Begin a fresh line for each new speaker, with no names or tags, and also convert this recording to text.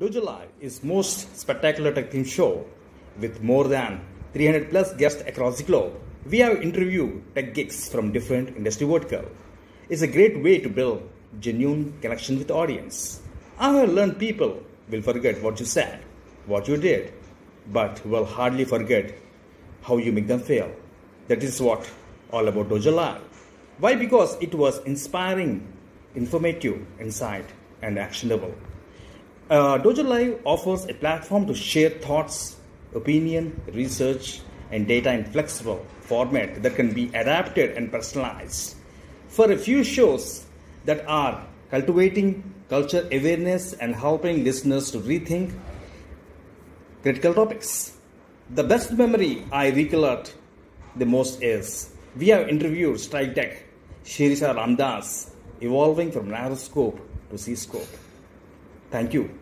Live is most spectacular tech team show with more than 300 plus guests across the globe. We have interviewed tech geeks from different industry vertical. It's a great way to build genuine connection with audience. I have learned people will forget what you said, what you did, but will hardly forget how you make them feel. That is what all about Dojo Live. Why? Because it was inspiring, informative, insight, and actionable. Uh, Dojo Live offers a platform to share thoughts, opinion, research, and data in flexible format that can be adapted and personalized. For a few shows that are cultivating culture awareness and helping listeners to rethink critical topics. The best memory I recollect the most is we have interviewed Strike Tech, Shirisha Ramdas, evolving from narrow scope to C scope. Thank you.